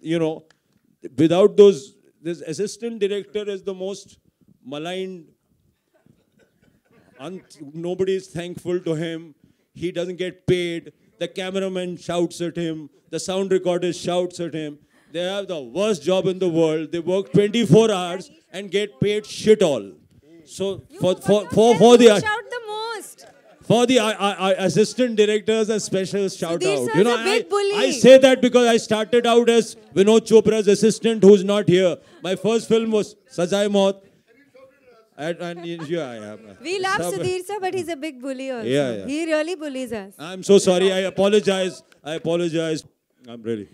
you know, without those, this assistant director is the most maligned. Un- nobody is thankful to him. He doesn't get paid. The cameraman shouts at him. The sound recorder shouts at him. They have the worst job in the world. They work 24 hours and get paid shit all. So for for for, for the shout. For the uh, uh, uh, assistant directors, a special shout Sudhir out. You know, big I. I say that because I started out as Vinod Chopra's assistant, who's not here. My first film was Sazaye Maut. And, and yeah, yeah. We love Sab- Sudhir sir, but he's a big bully also. Yeah, yeah. He really bullies us. I'm so sorry. I apologize. I apologize. I'm really.